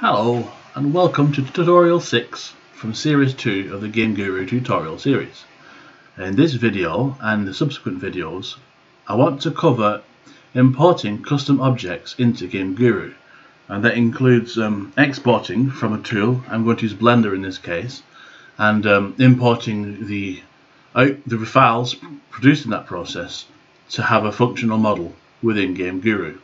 Hello and welcome to tutorial 6 from series 2 of the Game Guru tutorial series. In this video and the subsequent videos I want to cover importing custom objects into Game Guru and that includes um, exporting from a tool, I'm going to use Blender in this case, and um, importing the, the files produced in that process to have a functional model within Game Guru.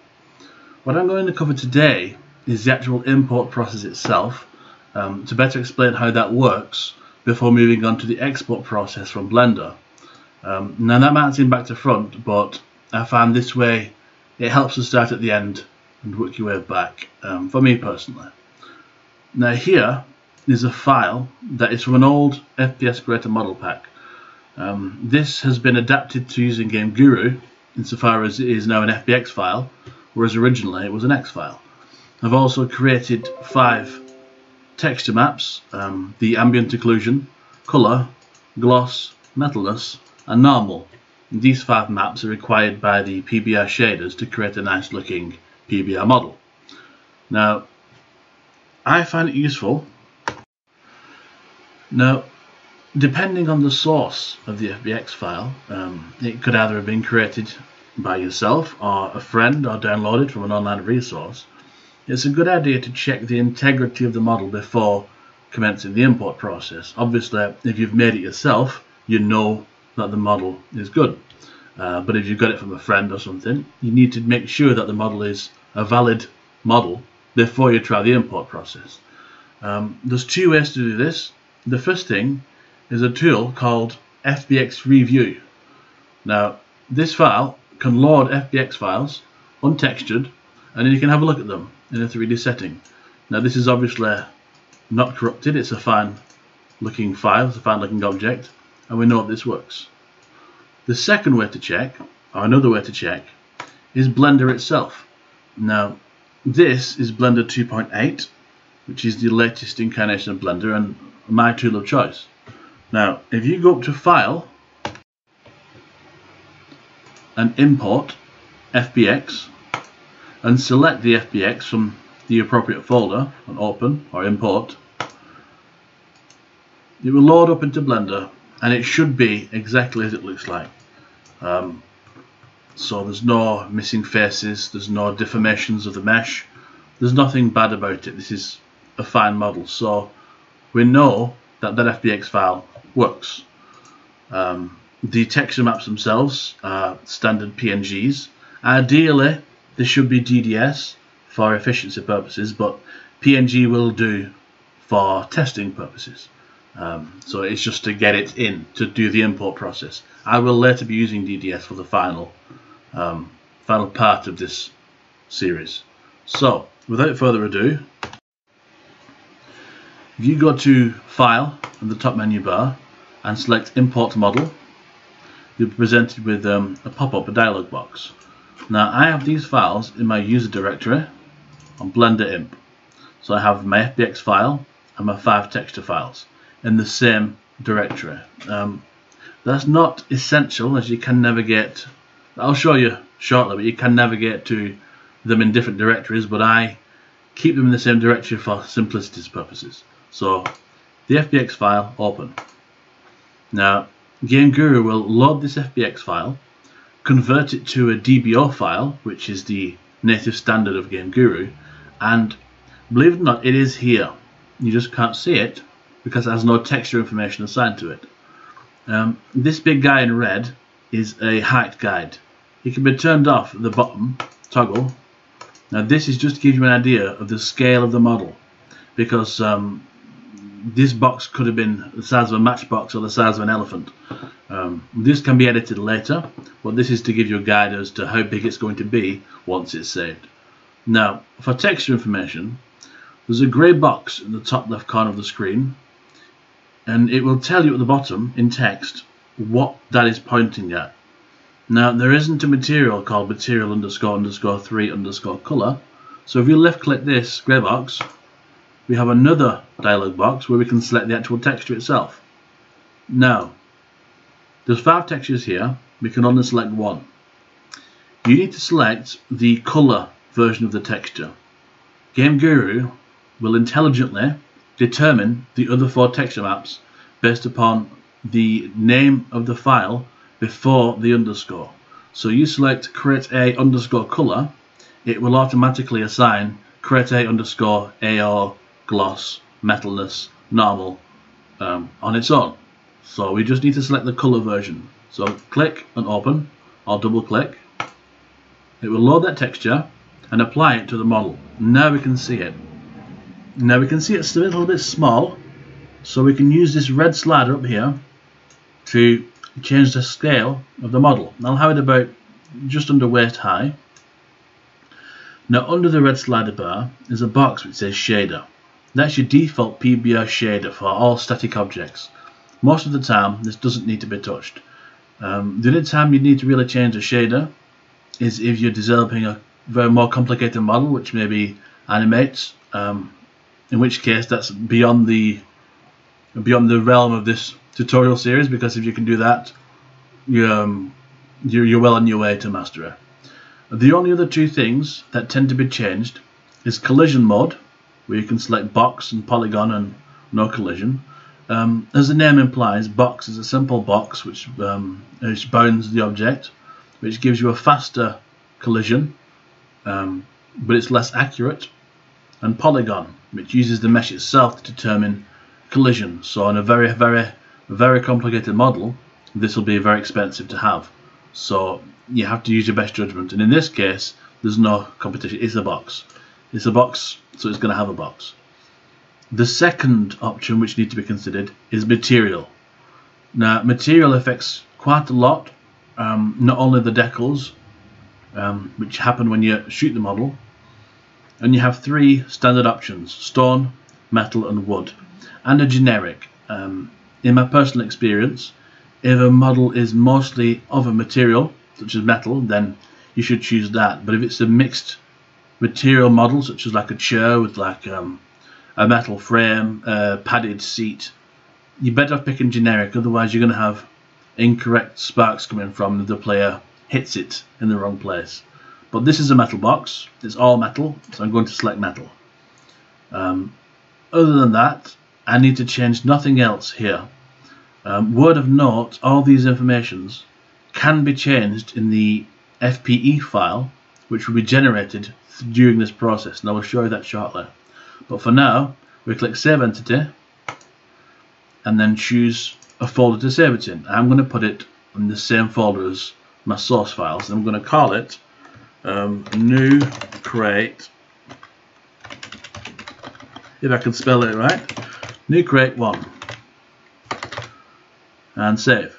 What I'm going to cover today is the actual import process itself um, to better explain how that works before moving on to the export process from Blender. Um, now that might seem back to front but I find this way it helps to start at the end and work your way back um, for me personally. Now here is a file that is from an old FPS Creator model pack. Um, this has been adapted to using Game Guru insofar as it is now an FBX file whereas originally it was an X file. I've also created five texture maps, um, the ambient occlusion, colour, gloss, metalness and normal. And these five maps are required by the PBR shaders to create a nice looking PBR model. Now, I find it useful. Now, depending on the source of the FBX file, um, it could either have been created by yourself or a friend or downloaded from an online resource. It's a good idea to check the integrity of the model before commencing the import process. Obviously, if you've made it yourself, you know that the model is good. Uh, but if you've got it from a friend or something, you need to make sure that the model is a valid model before you try the import process. Um, there's two ways to do this. The first thing is a tool called FBX Review. Now, this file can load FBX files untextured and then you can have a look at them in a 3D setting. Now this is obviously not corrupted, it's a fine looking file, it's a fine looking object and we know this works. The second way to check, or another way to check, is Blender itself. Now, this is Blender 2.8, which is the latest incarnation of Blender and my tool of choice. Now, if you go up to File and Import FBX and select the FBX from the appropriate folder and Open or Import, it will load up into Blender and it should be exactly as it looks like. Um, so there's no missing faces, there's no deformations of the mesh, there's nothing bad about it. This is a fine model, so we know that that FBX file works. Um, the texture maps themselves are standard PNGs. Ideally, this should be DDS for efficiency purposes, but PNG will do for testing purposes. Um, so it's just to get it in to do the import process. I will later be using DDS for the final um, final part of this series. So without further ado, if you go to File in the top menu bar and select Import Model, you'll be presented with um, a pop-up, a dialog box. Now I have these files in my user directory on Blender Imp. So I have my FBX file and my five texture files in the same directory. Um, that's not essential as you can navigate, I'll show you shortly, but you can navigate to them in different directories, but I keep them in the same directory for simplicity's purposes. So the FBX file open. Now Game Guru will load this FBX file, convert it to a DBO file, which is the native standard of Game Guru, and believe it or not, it is here. You just can't see it because it has no texture information assigned to it. Um, this big guy in red is a height guide. It can be turned off at the bottom, toggle. Now this is just to give you an idea of the scale of the model because um, this box could have been the size of a matchbox or the size of an elephant. Um, this can be edited later, but this is to give you a guide as to how big it's going to be once it's saved. Now, for texture information, there's a grey box in the top left corner of the screen and it will tell you at the bottom in text what that is pointing at. Now there isn't a material called material underscore underscore 3 underscore color so if you left click this grey box we have another dialog box where we can select the actual texture itself. Now there's five textures here we can only select one. You need to select the color version of the texture. Game Guru will intelligently determine the other four texture maps based upon the name of the file before the underscore. So you select create a underscore color, it will automatically assign create a underscore AR gloss metalness normal um, on its own. So we just need to select the color version. So click and open or double click. It will load that texture and apply it to the model. Now we can see it. Now we can see it's a little bit small so we can use this red slider up here to change the scale of the model. I'll have it about just under waist high. Now under the red slider bar is a box which says shader. That's your default PBR shader for all static objects. Most of the time this doesn't need to be touched. Um, the only time you need to really change a shader is if you're developing a very more complicated model which maybe animates um, in which case that's beyond the beyond the realm of this tutorial series because if you can do that you, um, you're, you're well on your way to master it. The only other two things that tend to be changed is collision mode where you can select box and polygon and no collision. Um, as the name implies, box is a simple box which, um, which bounds the object, which gives you a faster collision, um, but it's less accurate. And polygon, which uses the mesh itself to determine collision. So on a very, very, very complicated model, this will be very expensive to have. So you have to use your best judgment. And in this case, there's no competition. It's a box. It's a box, so it's going to have a box. The second option which needs to be considered is material. Now, material affects quite a lot, um, not only the decals, um, which happen when you shoot the model, and you have three standard options, stone, metal and wood, and a generic. Um, in my personal experience, if a model is mostly of a material, such as metal, then you should choose that. But if it's a mixed material model, such as like a chair with like um, a metal frame, a padded seat, you're better off picking generic, otherwise you're going to have incorrect sparks coming from the player hits it in the wrong place. But this is a metal box, it's all metal, so I'm going to select metal. Um, other than that, I need to change nothing else here. Um, word of note, all these informations can be changed in the FPE file, which will be generated during this process, and I will show you that shortly. But for now, we click Save Entity and then choose a folder to save it in. I'm going to put it in the same folder as my source files. I'm going to call it um, new crate if I can spell it right new crate 1 and save.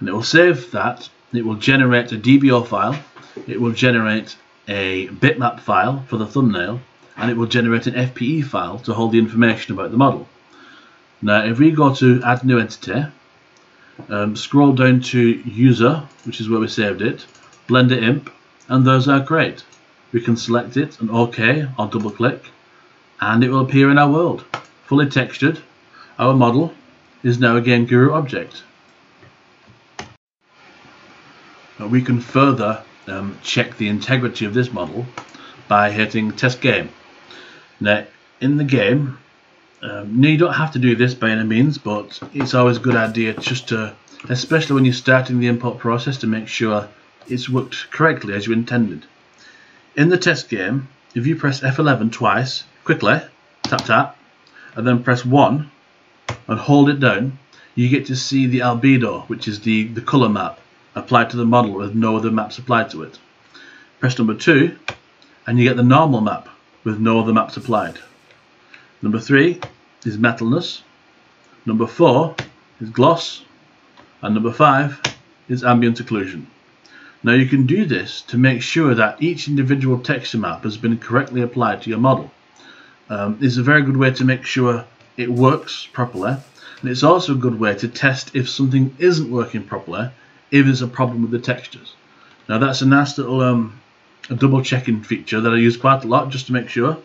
And it will save that. It will generate a DBO file. It will generate a bitmap file for the thumbnail and it will generate an FPE file to hold the information about the model. Now if we go to add new entity, um, scroll down to user, which is where we saved it, Blender imp, and those are great. We can select it and OK or double click and it will appear in our world. Fully textured, our model is now a Game Guru object. Now we can further um, check the integrity of this model by hitting test game. Now, in the game, um, you don't have to do this by any means, but it's always a good idea just to, especially when you're starting the import process, to make sure it's worked correctly as you intended. In the test game, if you press F11 twice, quickly, tap tap, and then press 1 and hold it down, you get to see the albedo, which is the, the color map applied to the model with no other maps applied to it. Press number 2 and you get the normal map with no other maps applied. Number three is metalness. Number four is gloss. And number five is ambient occlusion. Now you can do this to make sure that each individual texture map has been correctly applied to your model. Um, it's a very good way to make sure it works properly and it's also a good way to test if something isn't working properly if there's a problem with the textures. Now that's a nice little um, a double checking feature that I use quite a lot just to make sure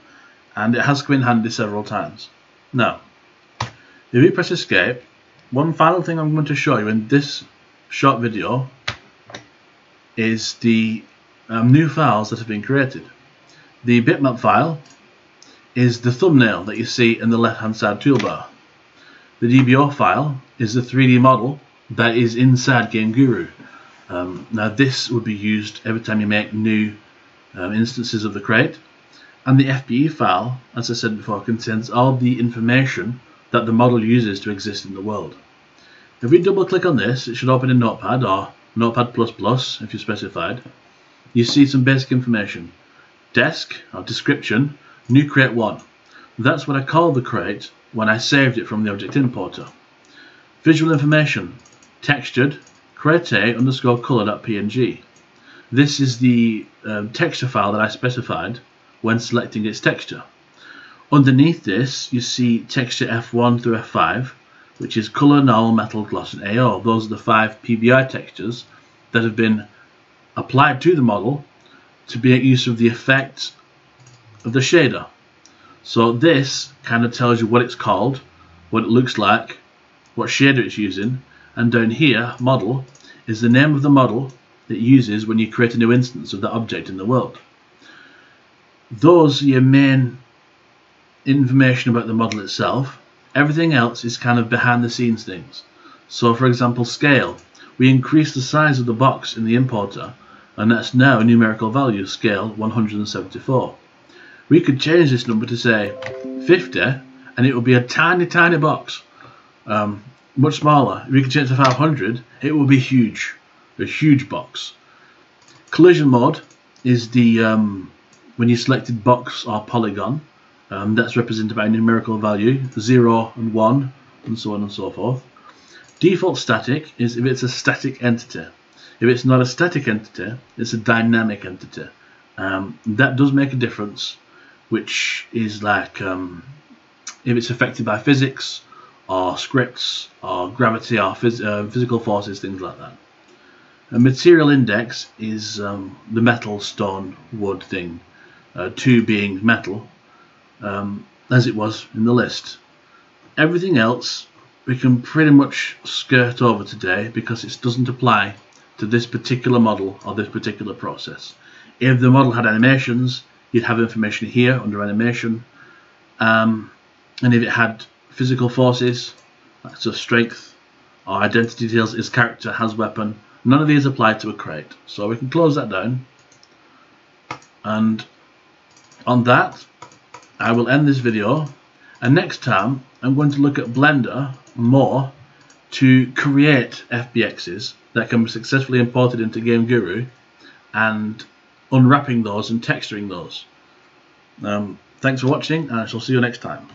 and it has come in handy several times. Now if you press escape one final thing I'm going to show you in this short video is the um, new files that have been created. The bitmap file is the thumbnail that you see in the left hand side toolbar. The DBO file is the 3D model that is inside Game Guru. Um, now this would be used every time you make new um, instances of the crate and the FPE file, as I said before, contains all the information that the model uses to exist in the world. If we double click on this, it should open in Notepad or Notepad++ plus if you specified. You see some basic information. Desk, or description, new crate 1. That's what I called the crate when I saved it from the object importer. Visual information, textured, crate underscore color.png. This is the um, texture file that I specified when selecting its texture. Underneath this, you see texture F1 through F5, which is color, null, metal, gloss, and AO. Those are the five PBR textures that have been applied to the model to make use of the effect of the shader. So this kind of tells you what it's called, what it looks like, what shader it's using, and down here, model, is the name of the model it uses when you create a new instance of that object in the world. Those are your main information about the model itself. Everything else is kind of behind the scenes things. So for example, scale. We increase the size of the box in the importer and that's now a numerical value, scale 174. We could change this number to say 50 and it would be a tiny tiny box, um, much smaller. If we could change it to 500 it would be huge, a huge box. Collision mode is the um, when you selected box or polygon um, that's represented by a numerical value, 0 and 1, and so on and so forth. Default static is if it's a static entity. If it's not a static entity, it's a dynamic entity. Um, that does make a difference, which is like um, if it's affected by physics, or scripts, or gravity, or phys uh, physical forces, things like that. A material index is um, the metal, stone, wood thing. Uh, two being metal, um, as it was in the list. Everything else we can pretty much skirt over today because it doesn't apply to this particular model or this particular process. If the model had animations, you'd have information here under animation. Um, and if it had physical forces, so strength or identity details, its character has weapon, none of these apply to a crate. So we can close that down. And on that, I will end this video and next time I'm going to look at Blender more to create FBXs that can be successfully imported into Game Guru and unwrapping those and texturing those. Um, thanks for watching and I shall see you next time.